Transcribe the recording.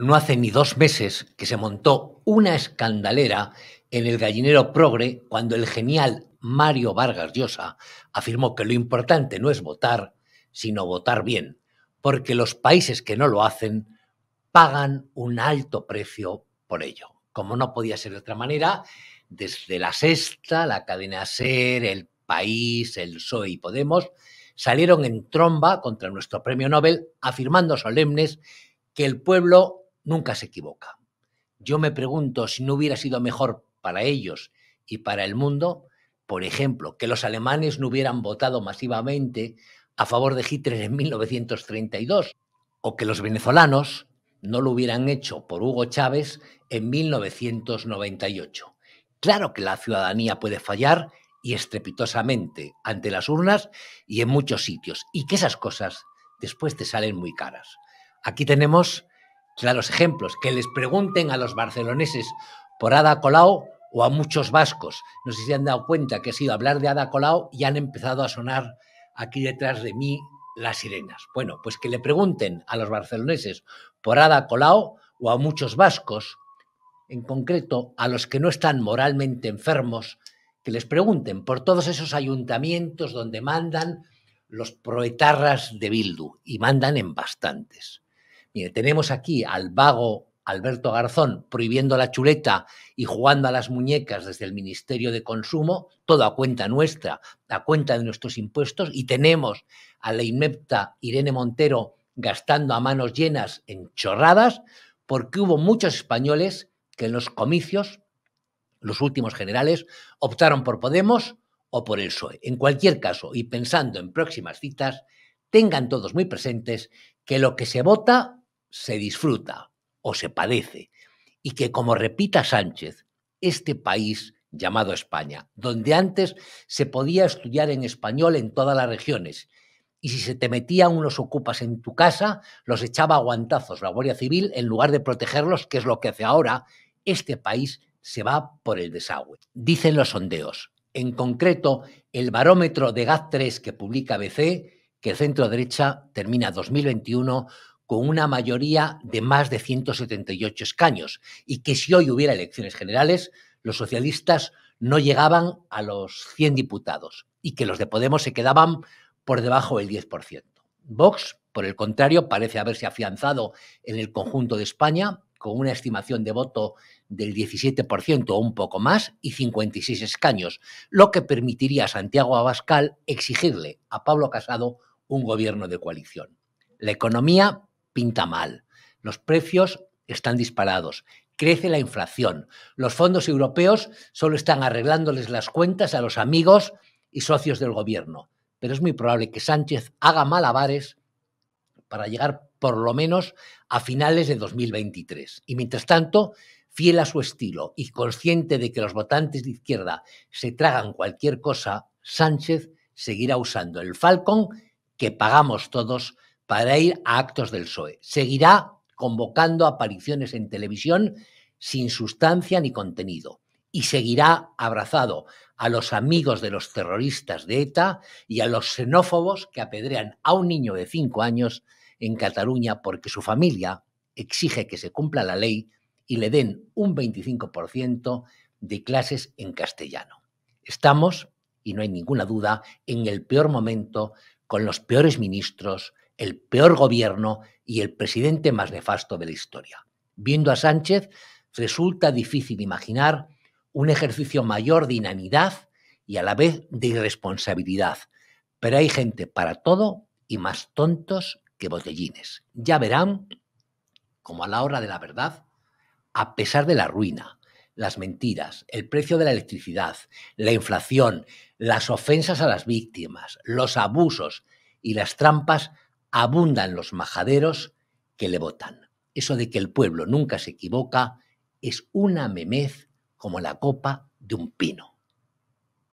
No hace ni dos meses que se montó una escandalera en el gallinero progre cuando el genial Mario Vargas Llosa afirmó que lo importante no es votar, sino votar bien, porque los países que no lo hacen pagan un alto precio por ello. Como no podía ser de otra manera, desde la Sexta, la cadena SER, el País, el PSOE y Podemos salieron en tromba contra nuestro premio Nobel afirmando solemnes que el pueblo nunca se equivoca. Yo me pregunto si no hubiera sido mejor para ellos y para el mundo, por ejemplo, que los alemanes no hubieran votado masivamente a favor de Hitler en 1932 o que los venezolanos no lo hubieran hecho por Hugo Chávez en 1998. Claro que la ciudadanía puede fallar y estrepitosamente ante las urnas y en muchos sitios, y que esas cosas después te salen muy caras. Aquí tenemos claros ejemplos, que les pregunten a los barceloneses por Ada Colau o a muchos vascos. No sé si han dado cuenta que ha sido hablar de Ada Colau y han empezado a sonar aquí detrás de mí las sirenas. Bueno, pues que le pregunten a los barceloneses por Ada Colau o a muchos vascos, en concreto a los que no están moralmente enfermos, que les pregunten por todos esos ayuntamientos donde mandan los proetarras de Bildu, y mandan en bastantes. Tenemos aquí al vago Alberto Garzón prohibiendo la chuleta y jugando a las muñecas desde el Ministerio de Consumo, todo a cuenta nuestra, a cuenta de nuestros impuestos, y tenemos a la inepta Irene Montero gastando a manos llenas en chorradas, porque hubo muchos españoles que en los comicios, los últimos generales, optaron por Podemos o por el PSOE. En cualquier caso, y pensando en próximas citas, tengan todos muy presentes que lo que se vota se disfruta o se padece, y que como repita Sánchez, este país llamado España, donde antes se podía estudiar en español en todas las regiones y si se te metían unos ocupas en tu casa, los echaba a guantazos la Guardia Civil en lugar de protegerlos, que es lo que hace ahora, este país se va por el desagüe. Dicen los sondeos. En concreto, el barómetro de GAT3 que publica BC, que el centro derecha termina 2021 con una mayoría de más de 178 escaños y que si hoy hubiera elecciones generales, los socialistas no llegaban a los 100 diputados y que los de Podemos se quedaban por debajo del 10%. Vox, por el contrario, parece haberse afianzado en el conjunto de España con una estimación de voto del 17% o un poco más y 56 escaños, lo que permitiría a Santiago Abascal exigirle a Pablo Casado un gobierno de coalición. La economía pinta mal, los precios están disparados, crece la inflación, los fondos europeos solo están arreglándoles las cuentas a los amigos y socios del gobierno. Pero es muy probable que Sánchez haga malabares para llegar por lo menos a finales de 2023. Y mientras tanto, fiel a su estilo y consciente de que los votantes de izquierda se tragan cualquier cosa, Sánchez seguirá usando el Falcon que pagamos todos para ir a actos del PSOE. Seguirá convocando apariciones en televisión sin sustancia ni contenido y seguirá abrazado a los amigos de los terroristas de ETA y a los xenófobos que apedrean a un niño de cinco años en Cataluña porque su familia exige que se cumpla la ley y le den un 25% de clases en castellano. Estamos, y no hay ninguna duda, en el peor momento con los peores ministros, el peor gobierno y el presidente más nefasto de la historia. Viendo a Sánchez, resulta difícil imaginar un ejercicio mayor de inanidad y a la vez de irresponsabilidad. Pero hay gente para todo y más tontos que botellines. Ya verán como a la hora de la verdad, a pesar de la ruina, las mentiras, el precio de la electricidad, la inflación, las ofensas a las víctimas, los abusos y las trampas, abundan los majaderos que le votan. Eso de que el pueblo nunca se equivoca es una memez como la copa de un pino.